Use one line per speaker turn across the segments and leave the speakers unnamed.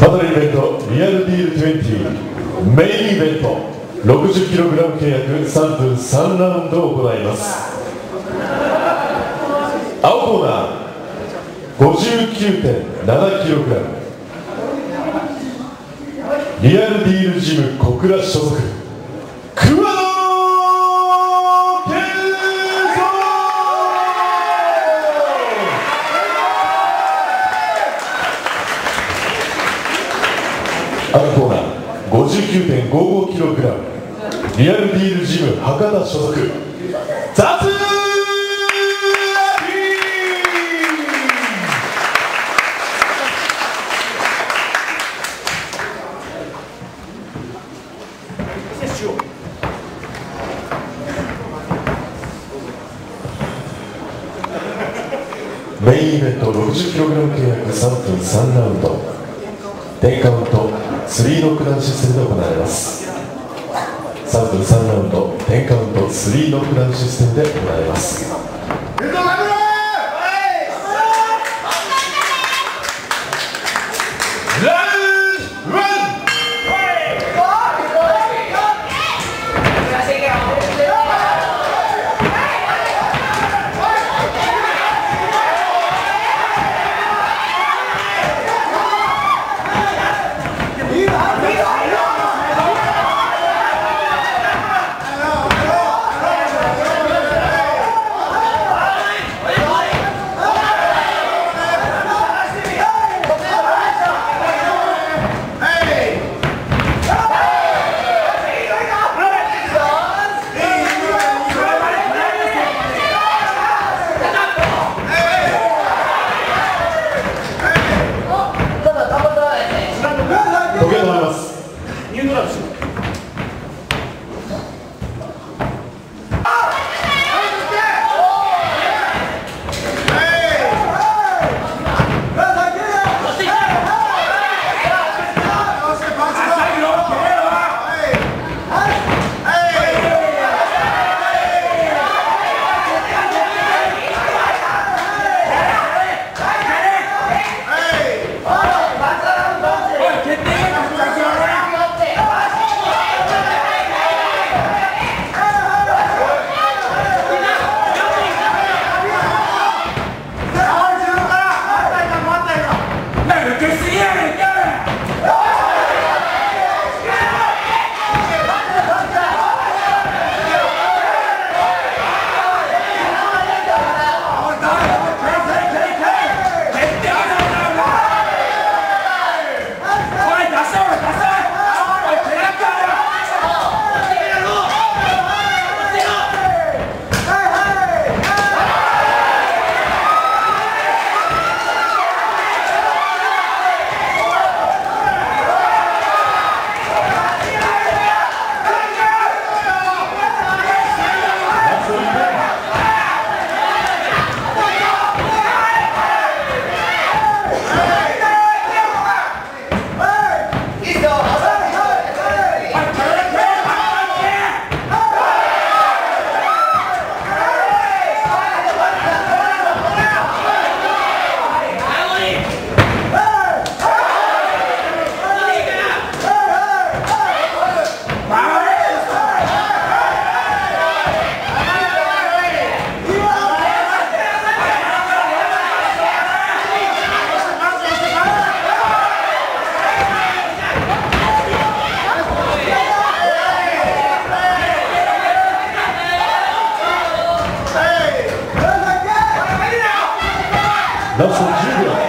バトルイベントリアルディール20メインイベント 60kg 契約3分3ラウンドを行います。青コーナー 59.7kg リアルディールジム小倉所属。ー 59.55kg リアルディールジム博多所属。雑!メインイベント 60kg 契約3分37ラウンド10カウント3ノックダウンシステムで行われます。3分3ラウンド10カウント3ノックダウンシステムで行われます。ラス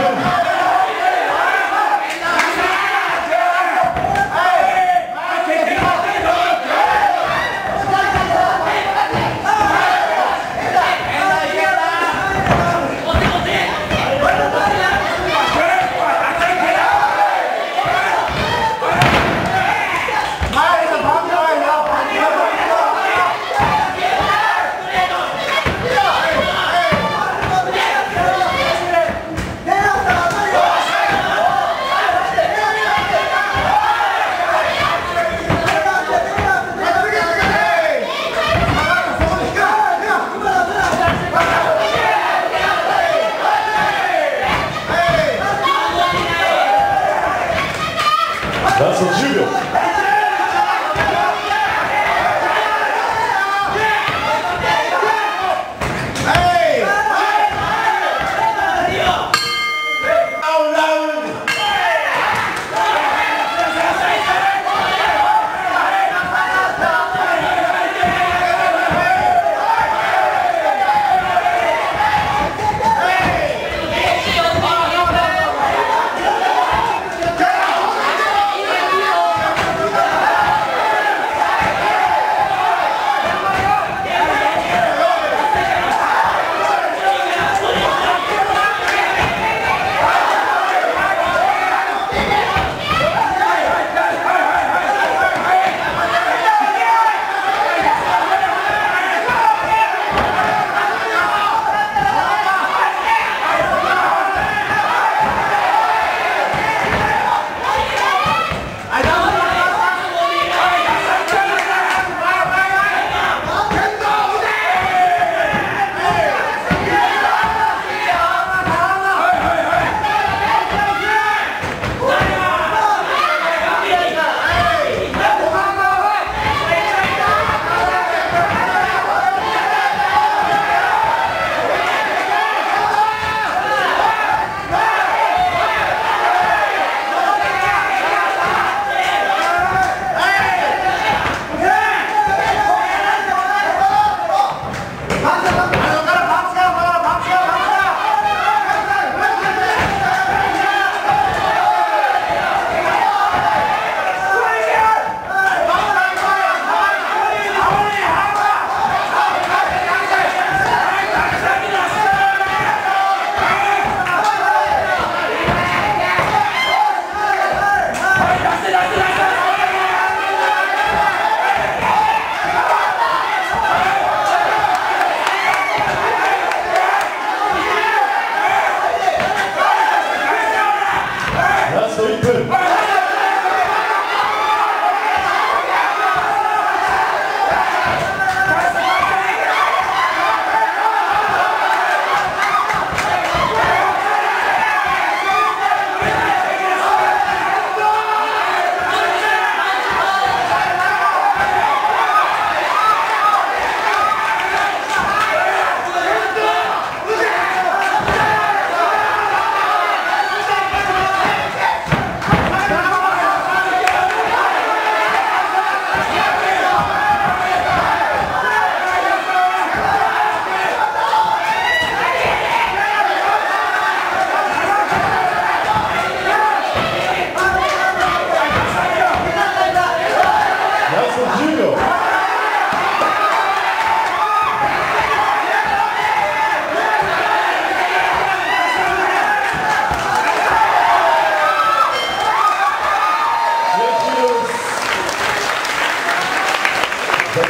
ラ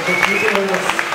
Muchísimas gracias.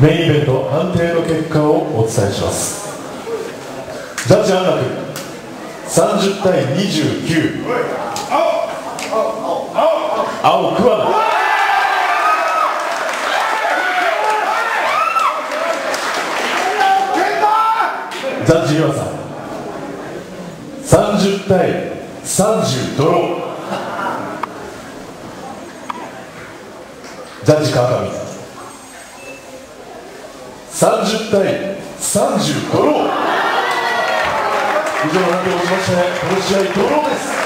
メインイベント判定の結果をお伝えします。ジャッジ安楽30対29青桑名ジャッジ岩さん30対30ドロージャッジ川上30対30ドロー。以上の判定をしましてこの試合ドローです。